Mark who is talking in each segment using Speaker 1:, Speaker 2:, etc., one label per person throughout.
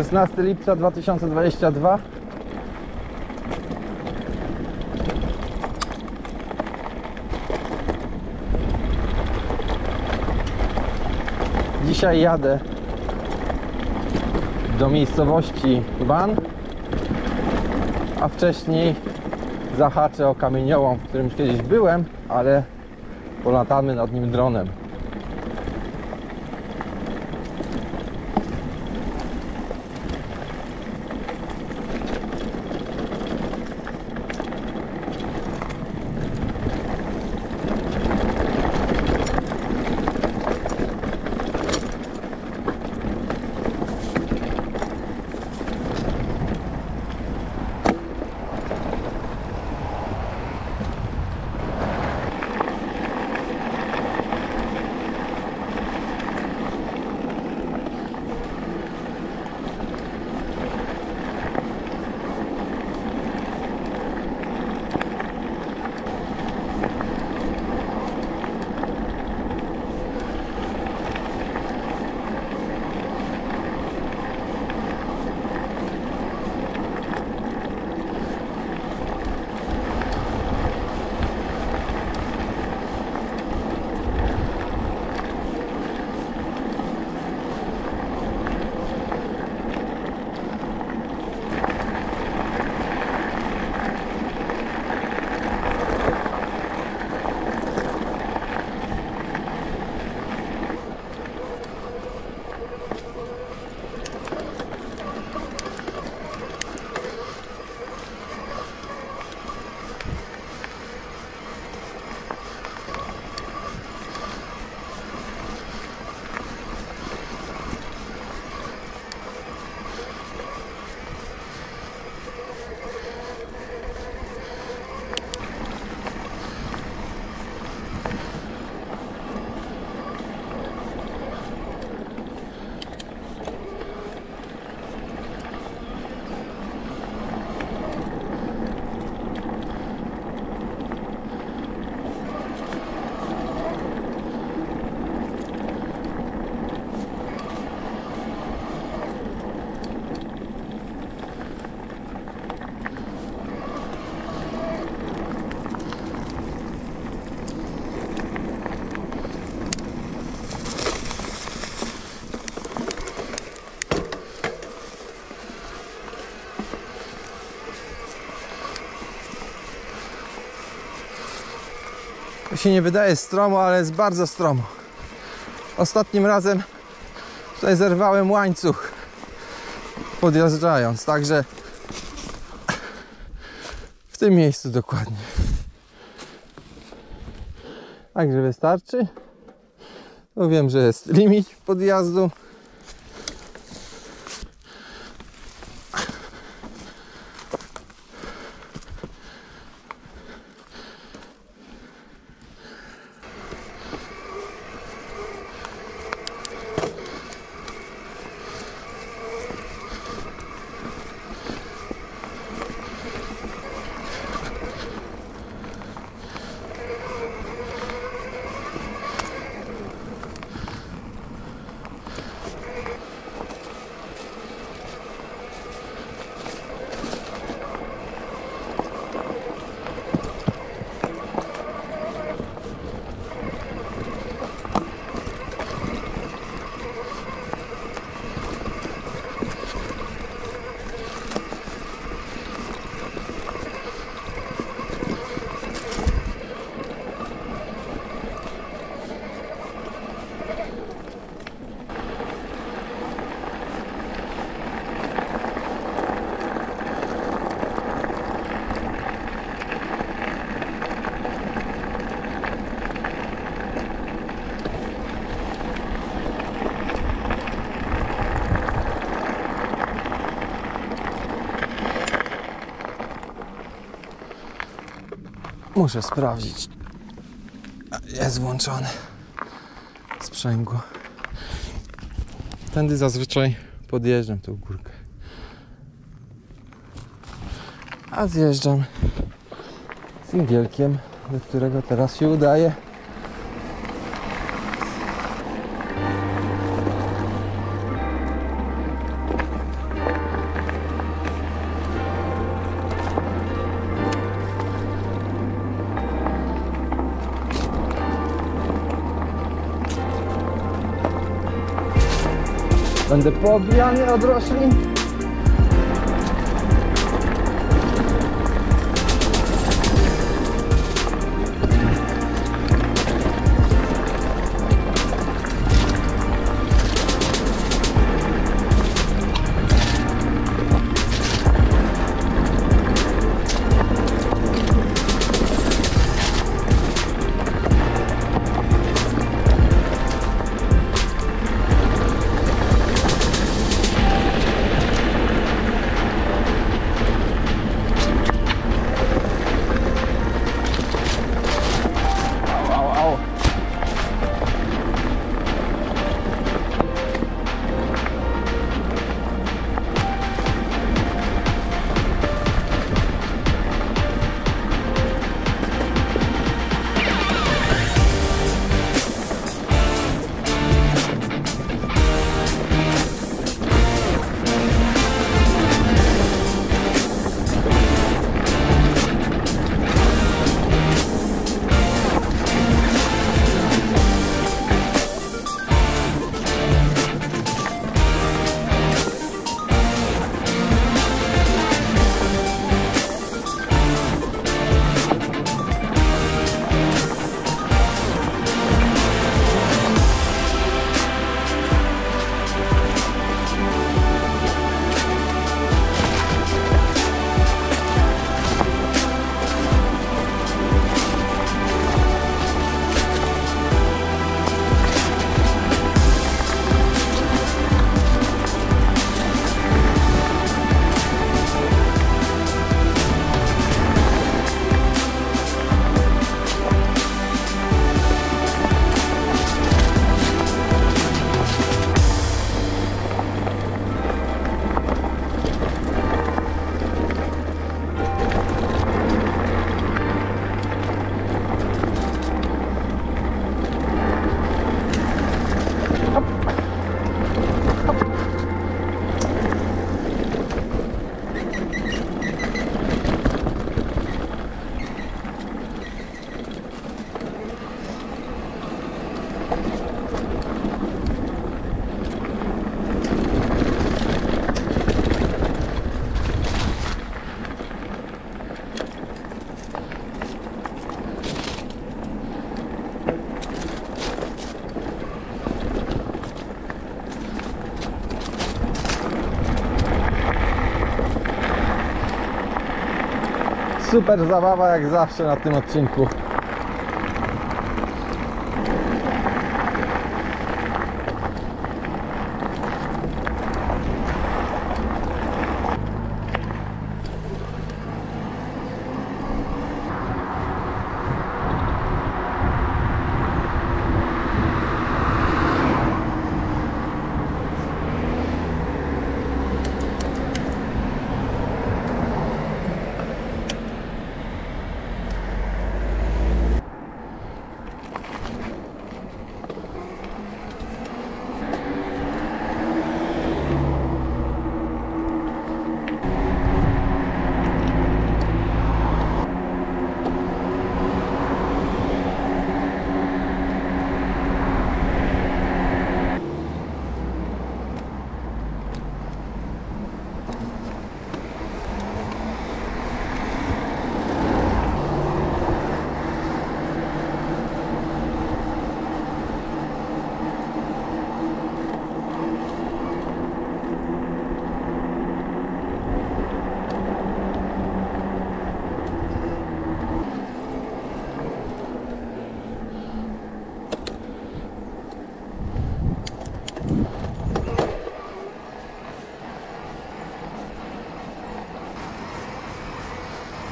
Speaker 1: 16 lipca 2022 Dzisiaj jadę do miejscowości Ban, a wcześniej zahaczę o kamieniołom, w którym kiedyś byłem, ale polatamy nad nim dronem. To się nie wydaje stromo, ale jest bardzo stromo. Ostatnim razem tutaj zerwałem łańcuch podjeżdżając, także w tym miejscu dokładnie. Także wystarczy. Tu wiem, że jest limit podjazdu. Muszę sprawdzić. Jest włączone sprzęgło. Tędy zazwyczaj podjeżdżam tą górkę. A zjeżdżam singielkiem, do którego teraz się udaje. Będę poobijany od roślin. Super zabawa jak zawsze na tym odcinku.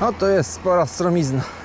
Speaker 1: No to jest spora stromizna.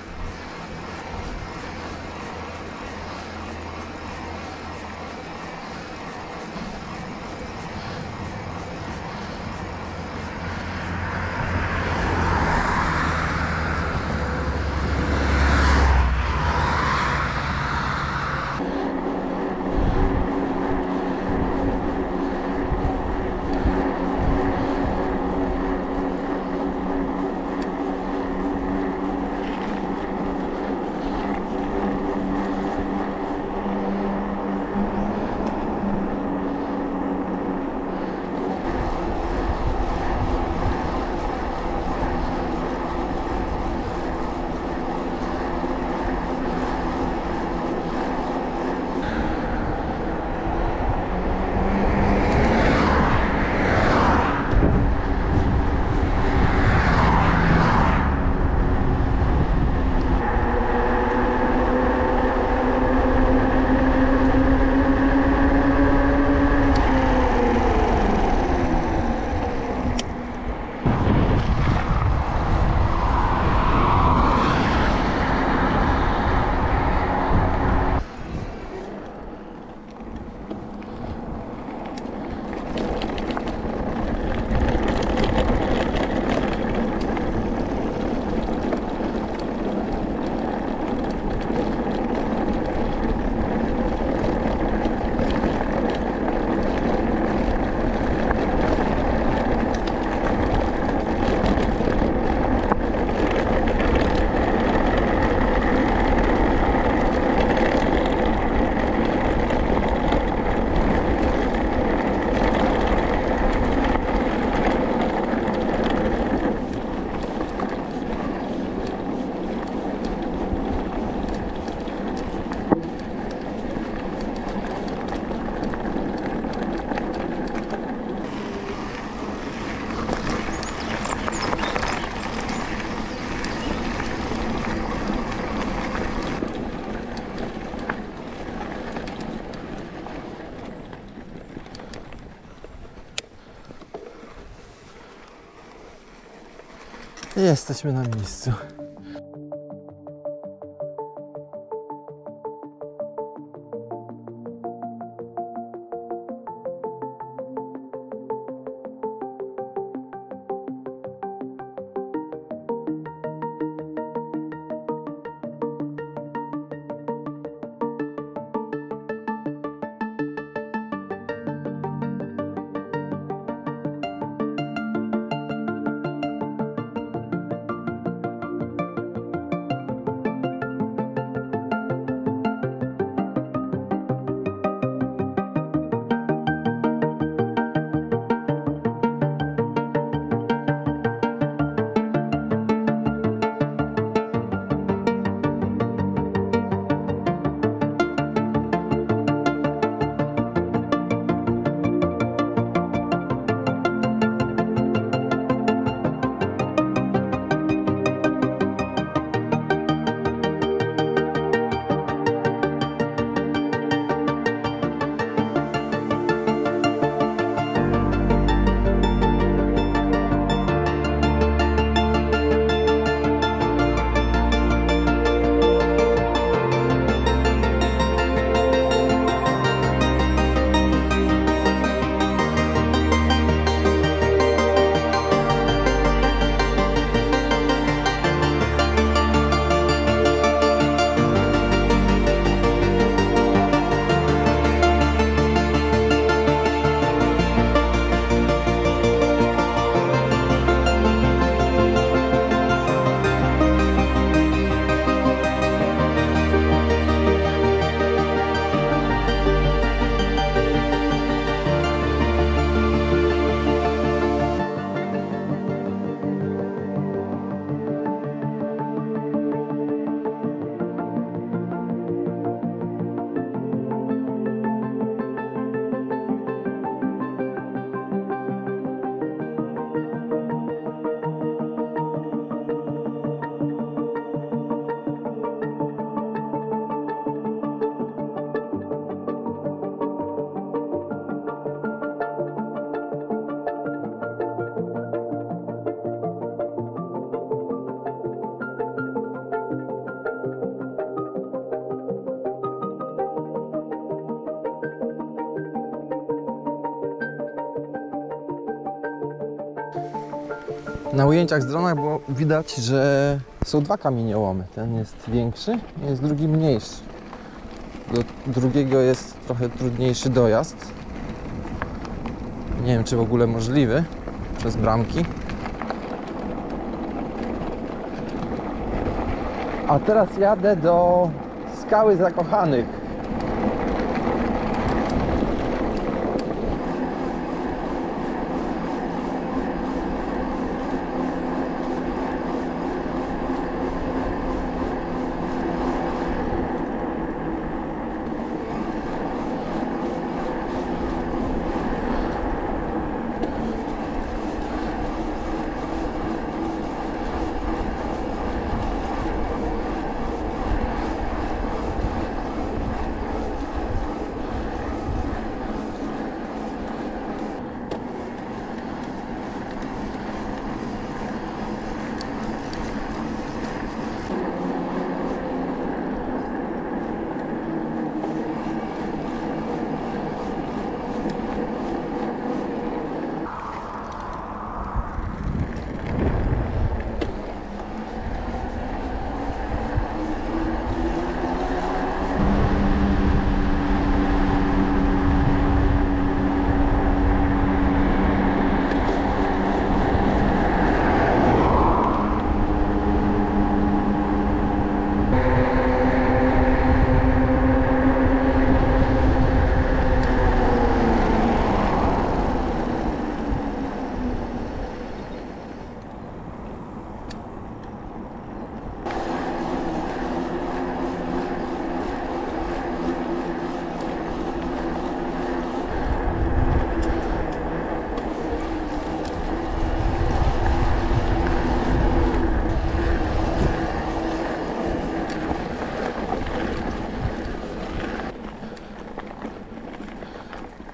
Speaker 1: Jesteśmy na miejscu. Na ujęciach z drona było widać, że są dwa kamieniołomy. Ten jest większy, jest drugi mniejszy. Do drugiego jest trochę trudniejszy dojazd. Nie wiem, czy w ogóle możliwy przez bramki. A teraz jadę do skały zakochanych.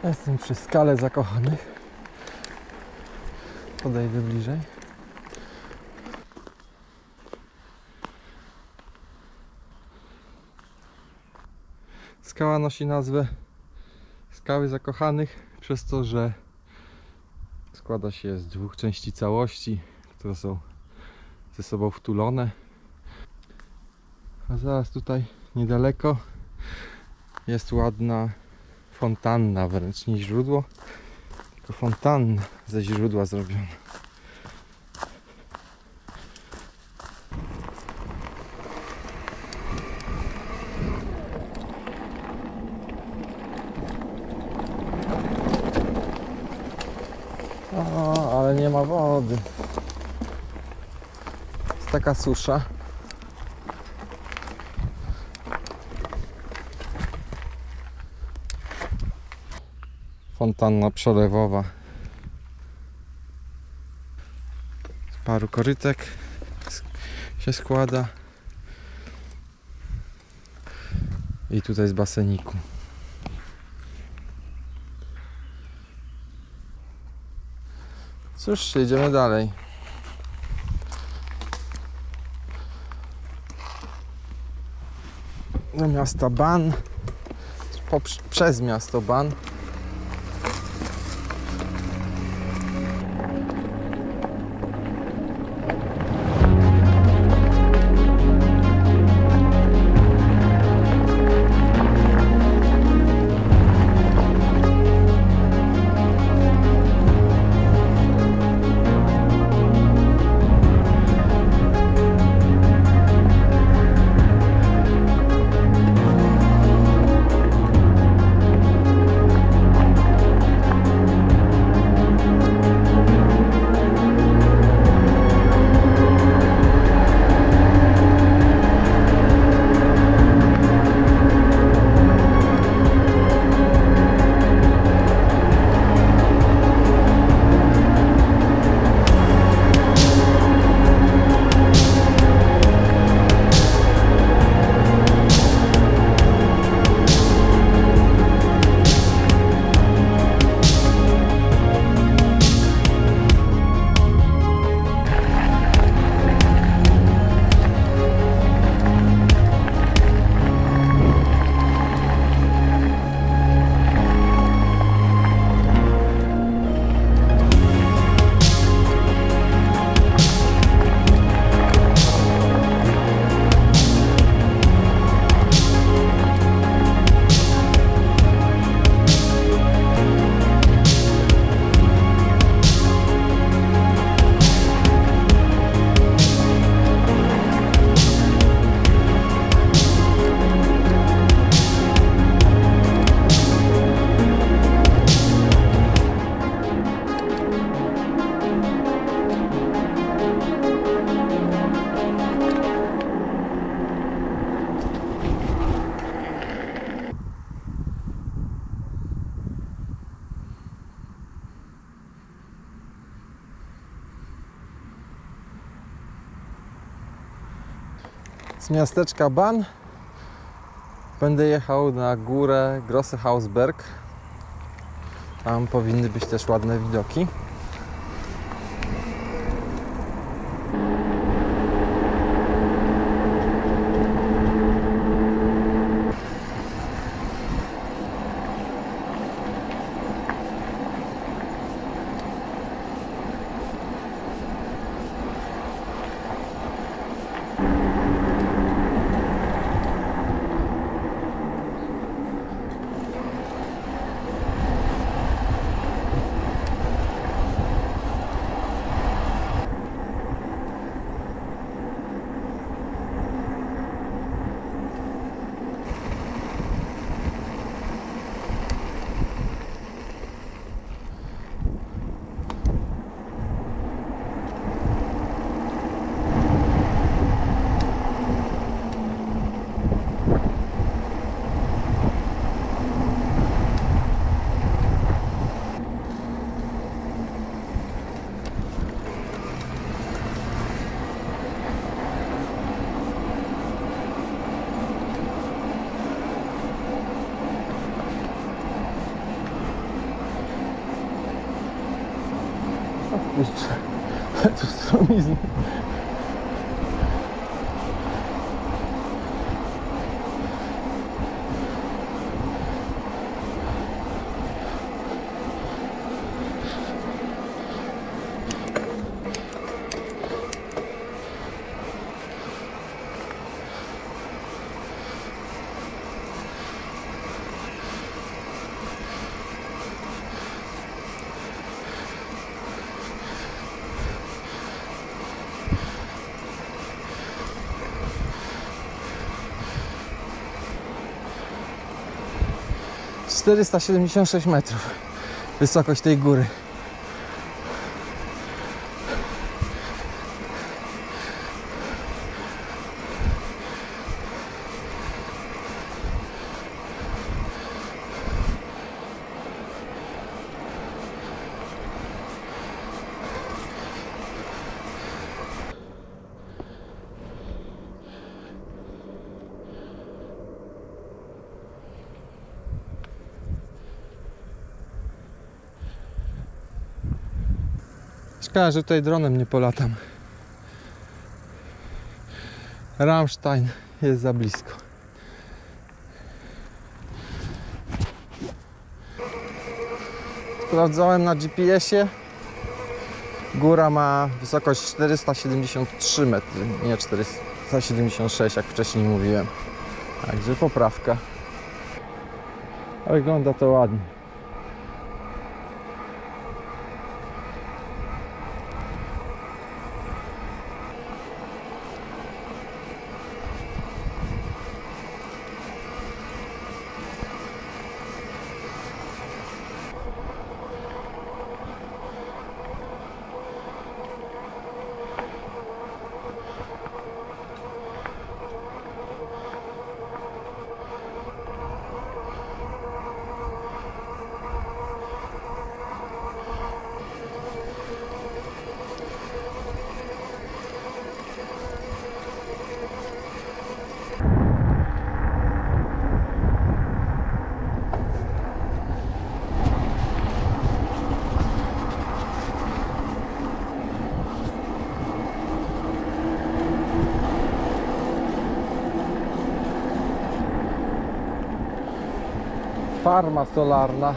Speaker 1: Jestem przy skale zakochanych. Podejdę bliżej. Skała nosi nazwę skały zakochanych przez to, że składa się z dwóch części całości, które są ze sobą wtulone. A zaraz tutaj niedaleko jest ładna fontanna, wręcz nie źródło, tylko fontanna ze źródła zrobiona. Ale nie ma wody. Jest taka susza. Fontanna przelewowa. Z paru korytek się składa. I tutaj z baseniku. Cóż, jedziemy dalej. Do miasta Ban. Poprz- przez miasto Ban. Z miasteczka Ban będę jechał na górę Grosse Hausberg. Tam powinny być też ładne widoki. some reason. 476 metrów wysokość tej góry. Że tutaj dronem nie polatam. Rammstein jest za blisko. Sprawdzałem na GPS-ie. Góra ma wysokość 473 metry, nie 476 jak wcześniej mówiłem. Także poprawka. Wygląda to ładnie. farmasolarla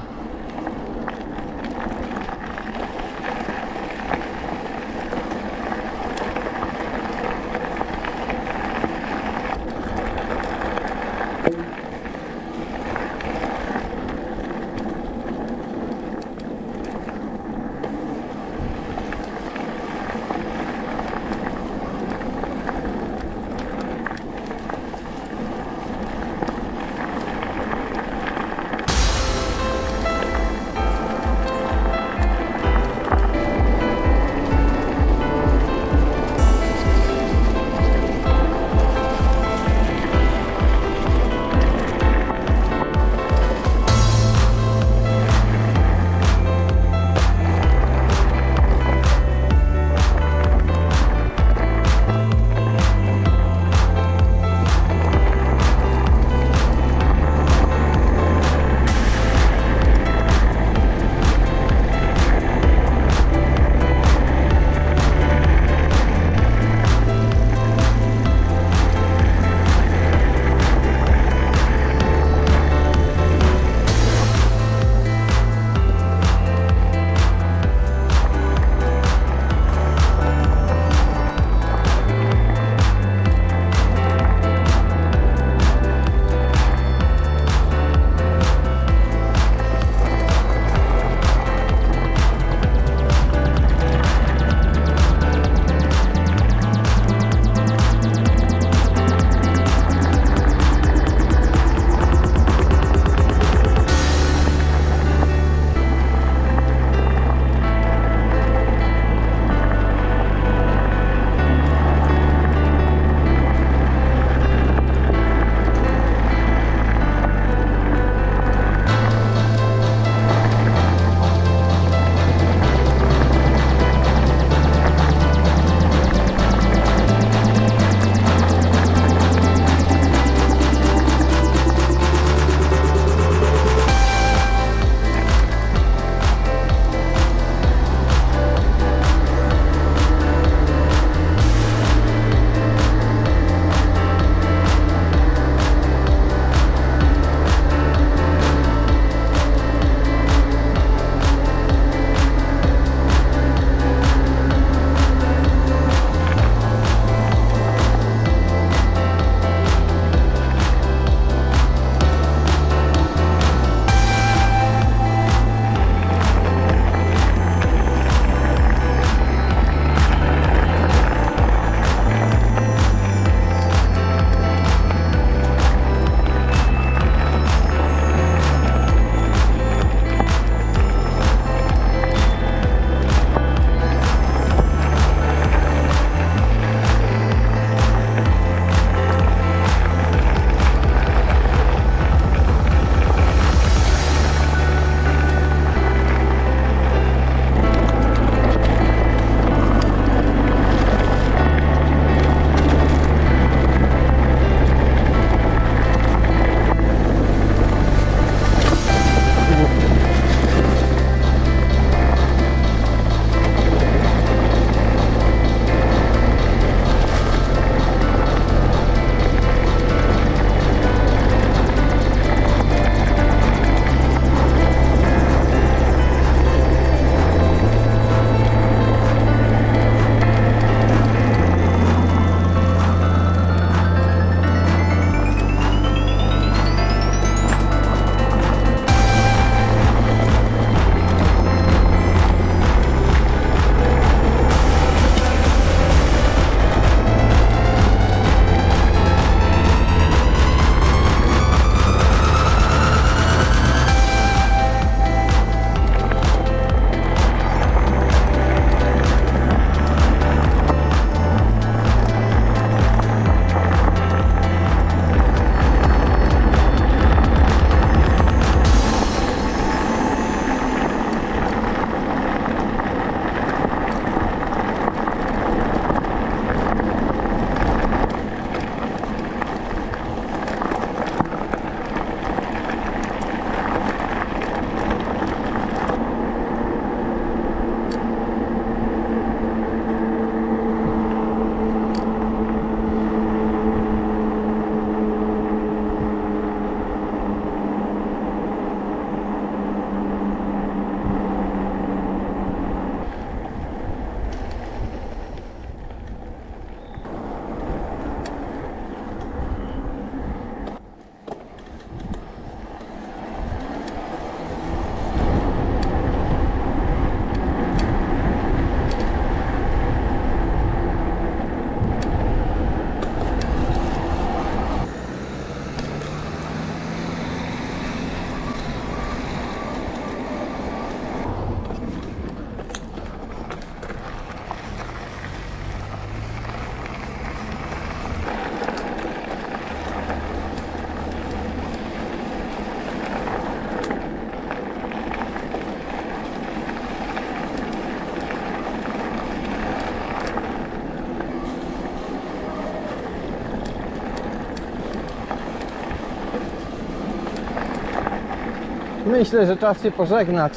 Speaker 1: myślę, że czas się pożegnać.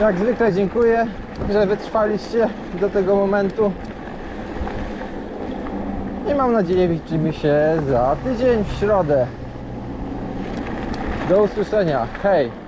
Speaker 1: Jak zwykle dziękuję, że wytrwaliście do tego momentu. I mam nadzieję widzimy się za tydzień w środę. Do usłyszenia. Hej!